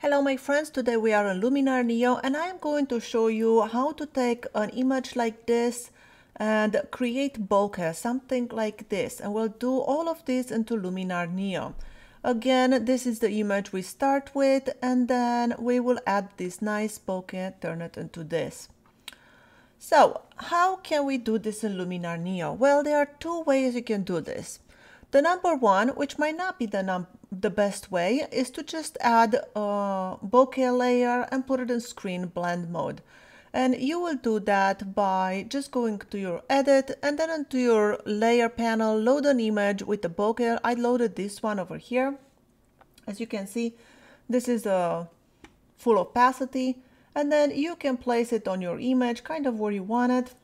Hello my friends, today we are in Luminar Neo and I am going to show you how to take an image like this and create bokeh, something like this. And we'll do all of this into Luminar Neo. Again, this is the image we start with and then we will add this nice bokeh, turn it into this. So how can we do this in Luminar Neo? Well, there are two ways you can do this. The number one, which might not be the the best way, is to just add a bokeh layer and put it in screen blend mode. And you will do that by just going to your edit and then into your layer panel, load an image with the bokeh. I loaded this one over here. As you can see, this is a full opacity. And then you can place it on your image kind of where you want it.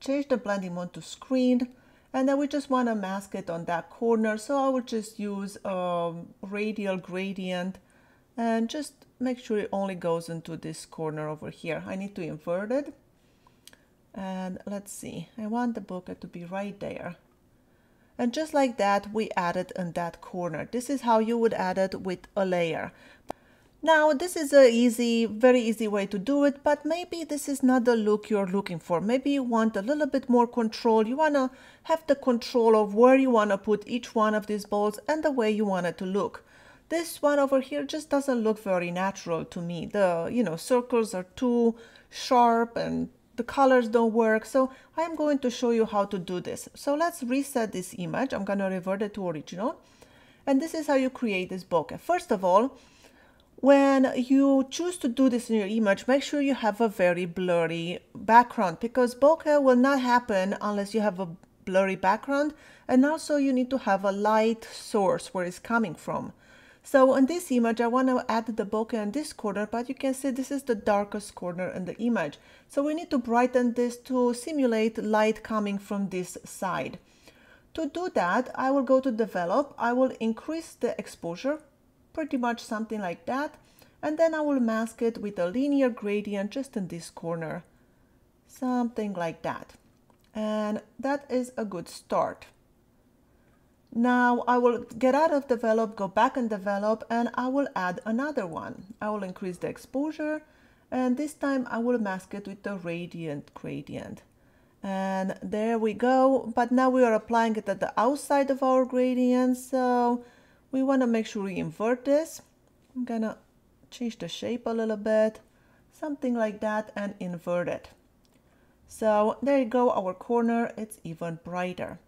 Change the blending mode to screen and then we just want to mask it on that corner. So I will just use a radial gradient and just make sure it only goes into this corner over here. I need to invert it. And let's see. I want the bokeh to be right there. And just like that we added in that corner. This is how you would add it with a layer now this is a easy, very easy way to do it, but maybe this is not the look you're looking for. Maybe you want a little bit more control. You want to have the control of where you want to put each one of these balls and the way you want it to look. This one over here just doesn't look very natural to me. The, you know, circles are too sharp and the colors don't work. So I'm going to show you how to do this. So let's reset this image. I'm going to revert it to original. And this is how you create this bokeh. First of all, when you choose to do this in your image, make sure you have a very blurry background because bokeh will not happen unless you have a blurry background. And also you need to have a light source where it's coming from. So in this image, I want to add the bokeh in this corner, but you can see this is the darkest corner in the image. So we need to brighten this to simulate light coming from this side. To do that, I will go to develop. I will increase the exposure pretty much something like that. And then I will mask it with a linear gradient just in this corner, something like that. And that is a good start. Now I will get out of develop, go back and develop, and I will add another one. I will increase the exposure, and this time I will mask it with the radial gradient. And there we go. But now we are applying it at the outside of our gradient, so we want to make sure we invert this. I'm gonna change the shape a little bit, something like that, and invert it. So there you go, our corner, it's even brighter.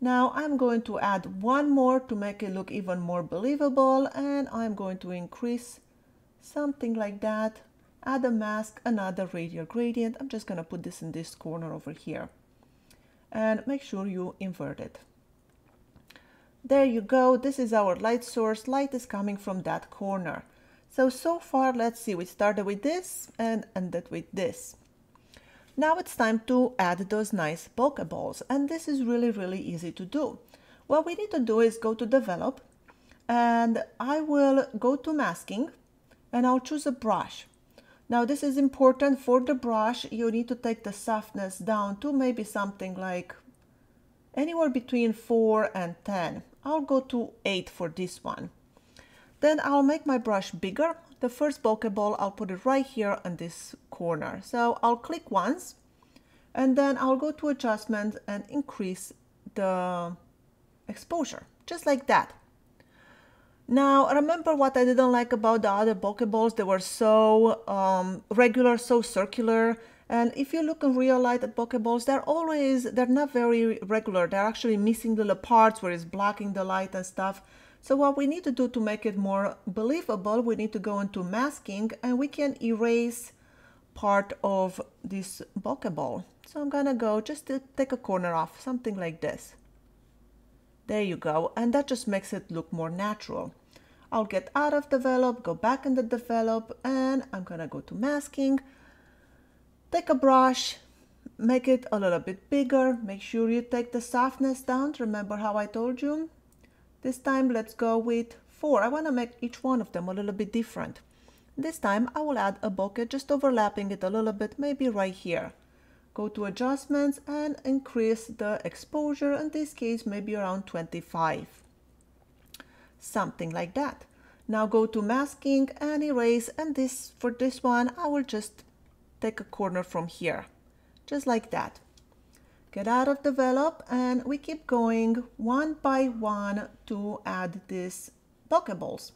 Now I'm going to add one more to make it look even more believable, and I'm going to increase something like that, add a mask, another radial gradient. I'm just gonna put this in this corner over here. And make sure you invert it. There you go. This is our light source. Light is coming from that corner. So, so far, let's see, we started with this and ended with this. Now it's time to add those nice bokeh balls. And this is really, really easy to do. What we need to do is go to develop and I will go to masking and I'll choose a brush. Now this is important for the brush. You need to take the softness down to maybe something like anywhere between 4 and 10. I'll go to 8 for this one. Then I'll make my brush bigger. The first bokeh ball, I'll put it right here in this corner. So I'll click once and then I'll go to adjustment and increase the exposure, just like that. Now, remember what I didn't like about the other bokeh balls? They were so um, regular, so circular. And if you look in real light at bokeh balls, they're always, they're not very regular. They're actually missing little parts where it's blocking the light and stuff. So what we need to do to make it more believable, we need to go into masking and we can erase part of this bokeh ball. So I'm gonna go just to take a corner off, something like this. There you go. And that just makes it look more natural. I'll get out of develop, go back into develop, and I'm gonna go to masking Take a brush, make it a little bit bigger. Make sure you take the softness down. Remember how I told you? This time let's go with four. I want to make each one of them a little bit different. This time I will add a bokeh, just overlapping it a little bit, maybe right here. Go to adjustments and increase the exposure, in this case maybe around 25. Something like that. Now go to masking and erase and this for this one I will just take a corner from here just like that. Get out of develop and we keep going one by one to add these bokeh balls.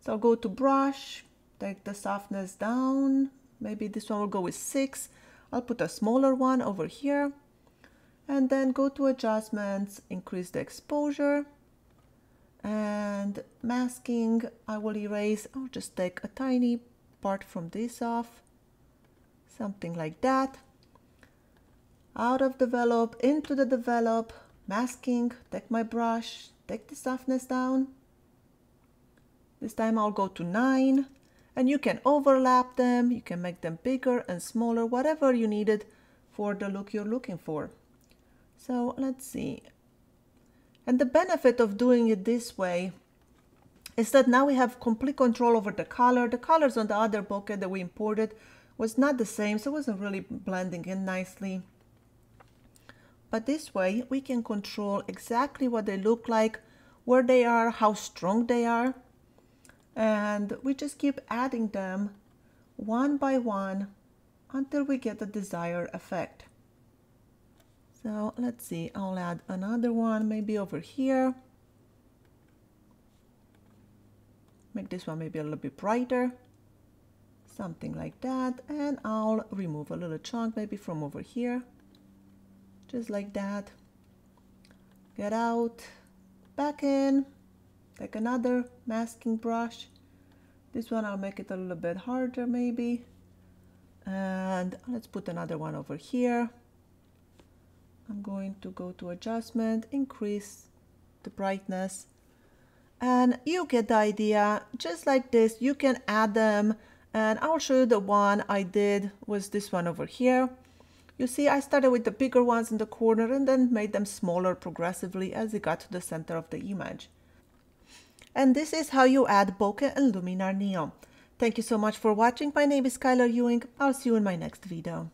So I'll go to brush, take the softness down, maybe this one will go with six. I'll put a smaller one over here and then go to adjustments, increase the exposure and masking, I will erase, I'll just take a tiny part from this off, something like that. Out of develop, into the develop, masking, take my brush, take the softness down. This time I'll go to 9 and you can overlap them, you can make them bigger and smaller, whatever you needed for the look you're looking for. So let's see, and the benefit of doing it this way is that now we have complete control over the color. The colors on the other bokeh that we imported was not the same, so it wasn't really blending in nicely. But this way we can control exactly what they look like, where they are, how strong they are. And we just keep adding them one by one until we get the desired effect. So let's see, I'll add another one maybe over here. Make this one maybe a little bit brighter. Something like that. And I'll remove a little chunk maybe from over here. Just like that. Get out, back in, take another masking brush. This one I'll make it a little bit harder maybe. And let's put another one over here. I'm going to go to adjustment, increase the brightness, and you get the idea. Just like this, you can add them, and I'll show you the one I did was this one over here. You see, I started with the bigger ones in the corner and then made them smaller progressively as it got to the center of the image. And this is how you add bokeh and Luminar Neo. Thank you so much for watching. My name is Skyler Ewing. I'll see you in my next video.